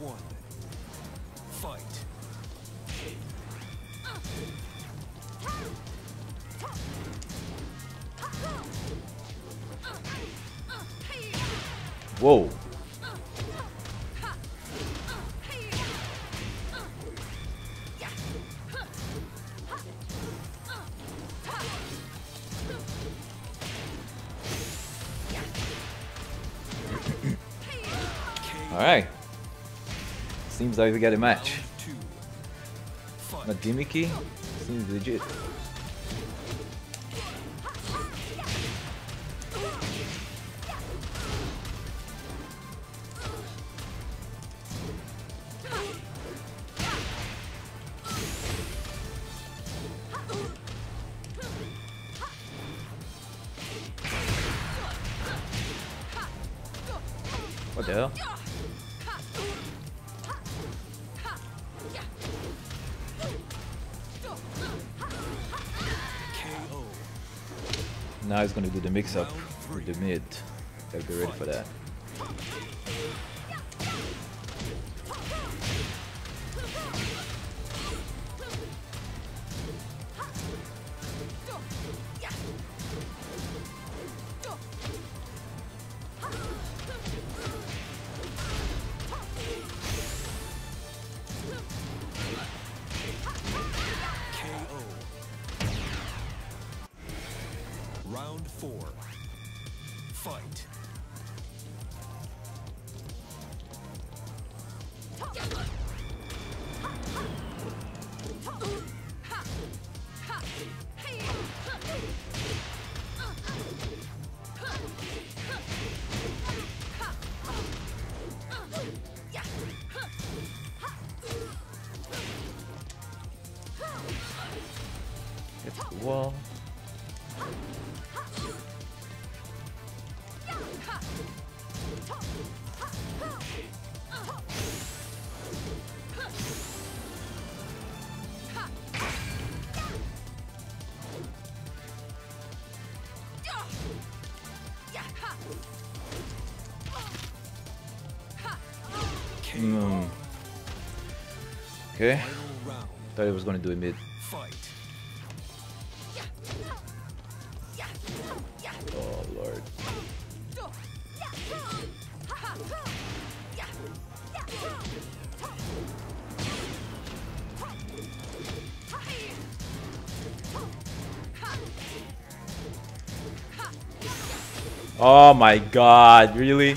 one. Fight. Whoa. Alright. Seems like we got a match. Not gimmicky. Seems legit. What the hell? Now he's gonna do the mix up with the mid. Gotta be ready for that. Get to the. Mm. Okay. Thought he was gonna do a mid. Fight. Oh lord. Oh my god, really?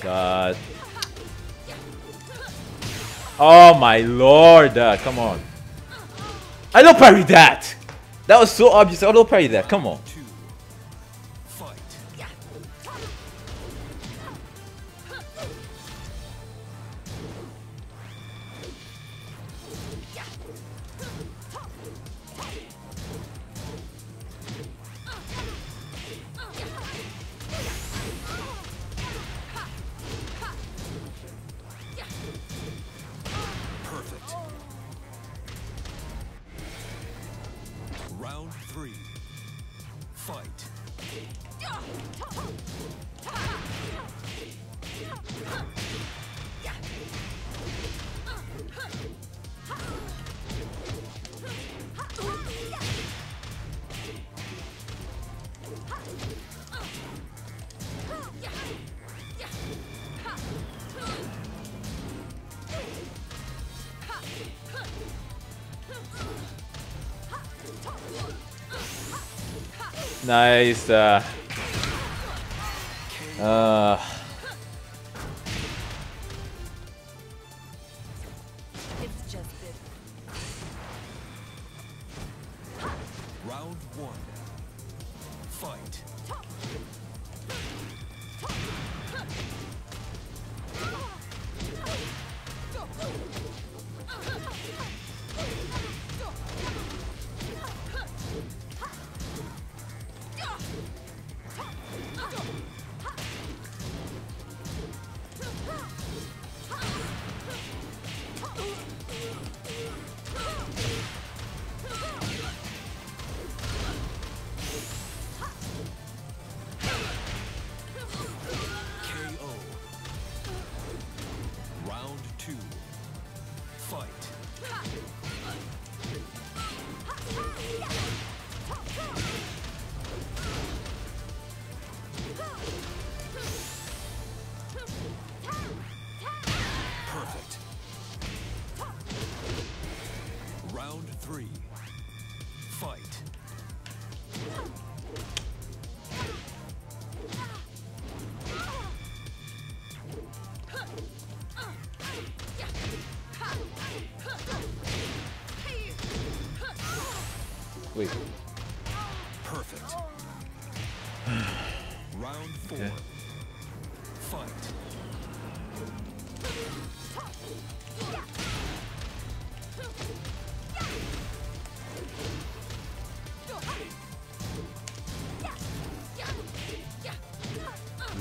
god. Oh my lord, uh, come on. I don't parry that! That was so obvious, I don't parry that, come on. Nice. Uh, uh. Round one. Fight.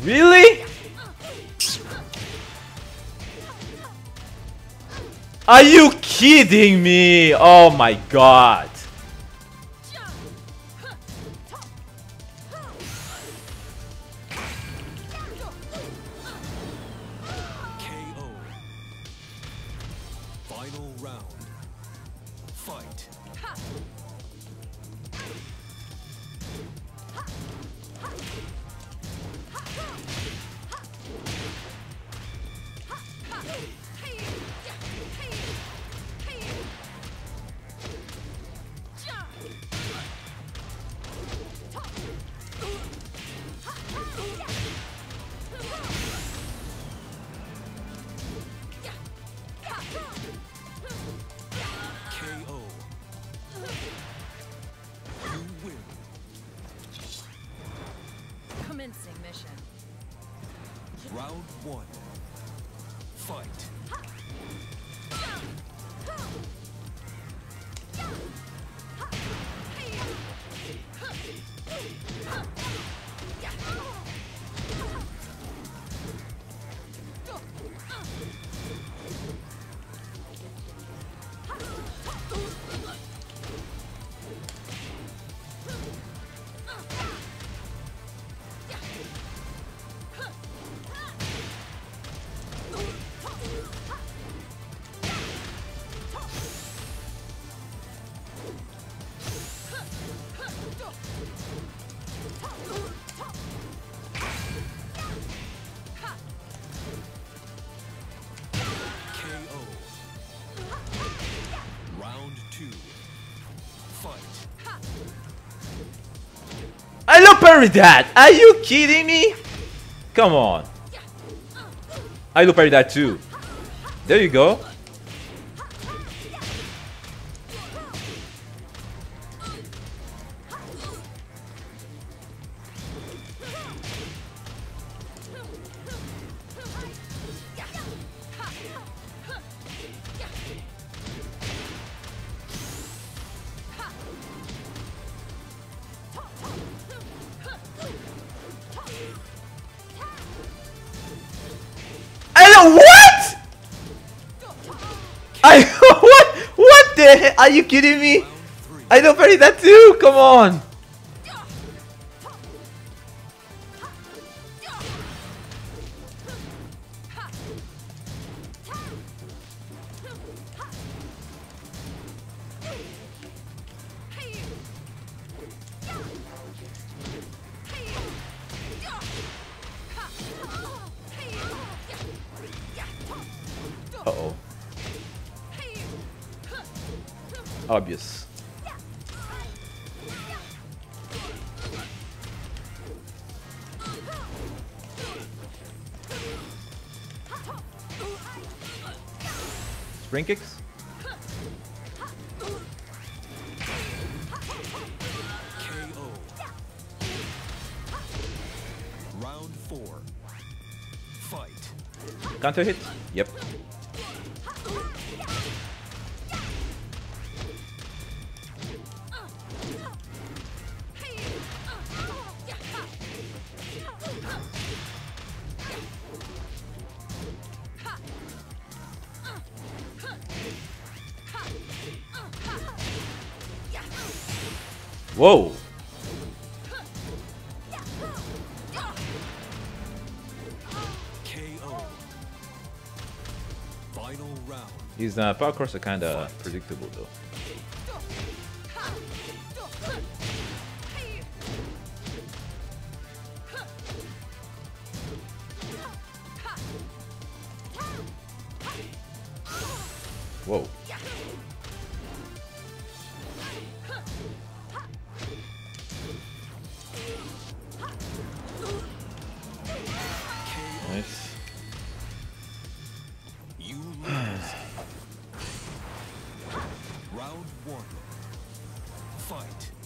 Really? Are you kidding me? Oh my god. Commencing mission. Round one. Fight. Parry that. Are you kidding me? Come on. I look parry that too. There you go. Are you kidding me? I don't parry that too. Come on. Uh oh. Obvious. Spring kicks? KO. four. Fight. Counter hit? Yep. Whoa! KO. Final round. His uh, power are kinda predictable though. One. Fight.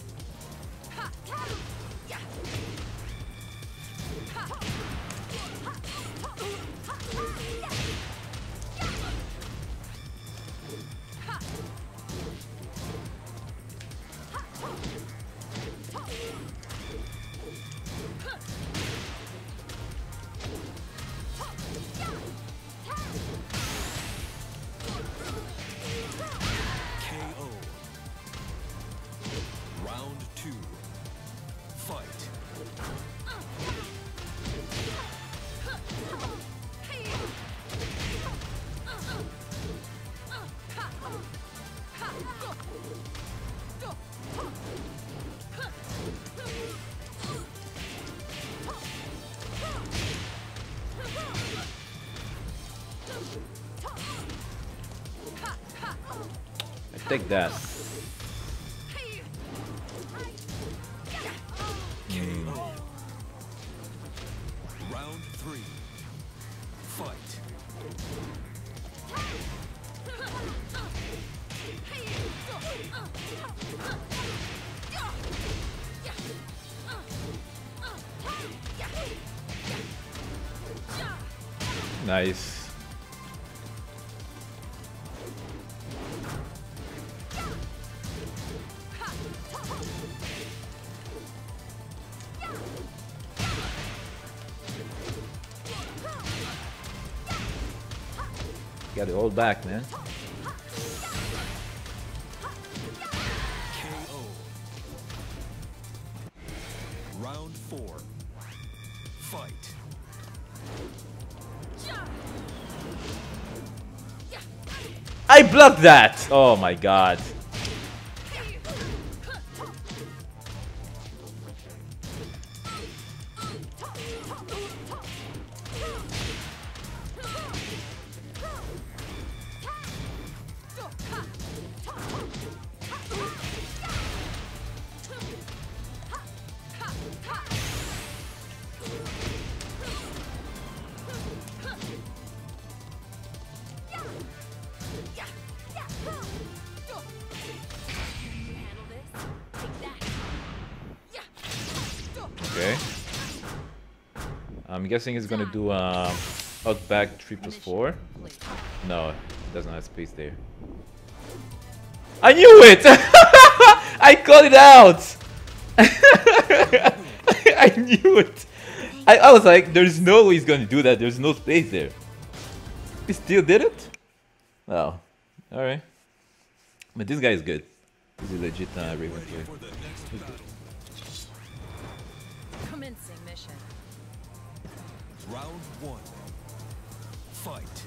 Take that. Round three. Fight. Nice. Got it all back, man. KO. Round four. Fight. I blocked that! Oh my god. Okay. I'm guessing it's gonna do um, out back 3 plus 4. No, it doesn't have space there. I knew it! I called it out! I knew it! I, I was like, there's no way he's gonna do that. There's no space there. He still did it? Oh. Alright. But this guy is good. He's a legit uh, Raven player. Mission. Round one. Fight.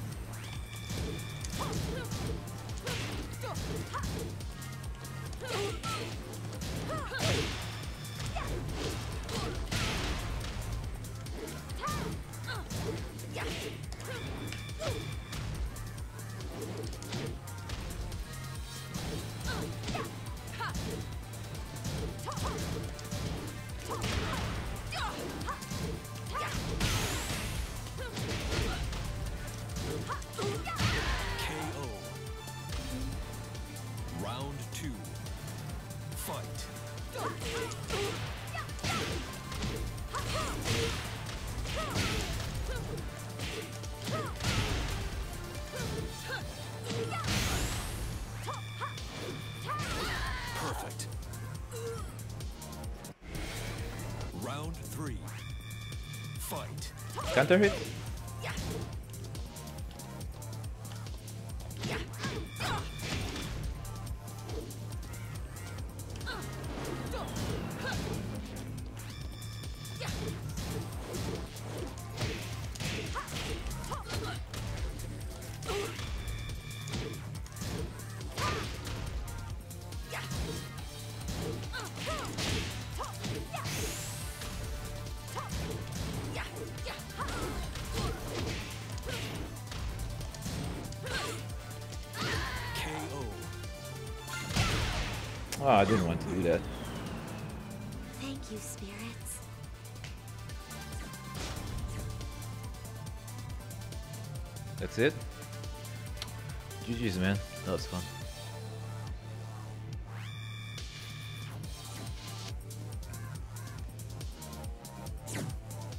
Round three. Fight. Counter hit? Oh, I didn't want to do that. Thank you, spirits. That's it? GG's, man. That was fun.